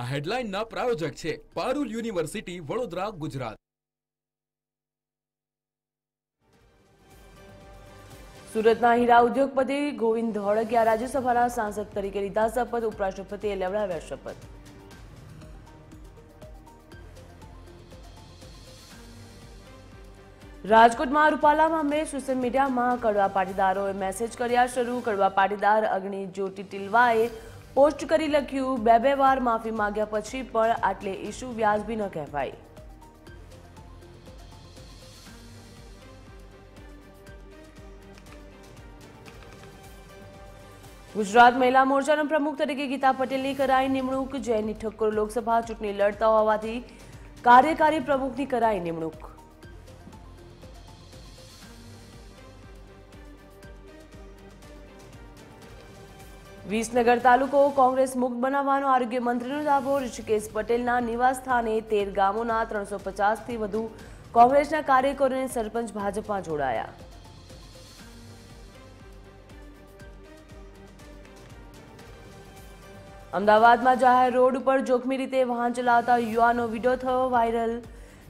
આ હેડલાઇનના પ્રાયોજક છે પારુલ યુનિવર્સિટી, વડોદરા, ગુજરાત. સુરતના હીરા ઉદ્યોગપતિ ગોવિંદ ધોળકિયા રાજ્યસભાના સાંસદ તરીકે લીધા શપથ, ઉપરાષ્ટ્રપતિએ લેવડાવ્યા શપથ. રાજકોટમાં રૂપાલા મામલે સોશિયલ મીડિયામાં કડવા પાટીદારોએ મેસેજ કર્યા, શરૂ કડવા પાટીદાર અગ્નિ જ્યોતિ ટિલવાએ પોસ્ટ કરી લખ્યું, બે બે વાર માફી માંગ્યા પછી પણ આટલે ઇસ્યુ વ્યાજબી ન કહેવાય. ગુજરાત મહિલા મોરચાના પ્રમુખ તરીકે ગીતા પટેલની કરાઈ નિમણૂક જયની ઠક્કર લોકસભા ચૂંટણી લડતા હોવાથી કાર્યકારી પ્રમુખની કરાઈ નિમણૂક. વિસનગર તાલુકો કોંગ્રેસ મુક્ત બનાવવાનો આરોગ્ય મંત્રીનો દાવો. ઋષિકેશ પટેલના નિવાસસ્થાને તેર ગામોના ત્રણસો પચાસથી વધુ કોંગ્રેસના કાર્યકરોને સરપંચ ભાજપમાં જોડાયા. અમદાવાદમાં જાહેર રોડ ઉપર જોખમી રીતે વાહન ચલાવતા યુવાનો વીડિયો થયો વાયરલ.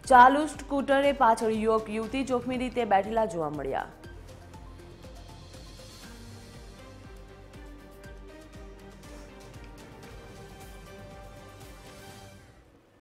ચાલુ સ્કૂટરે પાછળ યુવક યુવતી જોખમી રીતે બેઠેલા જોવા મળ્યા.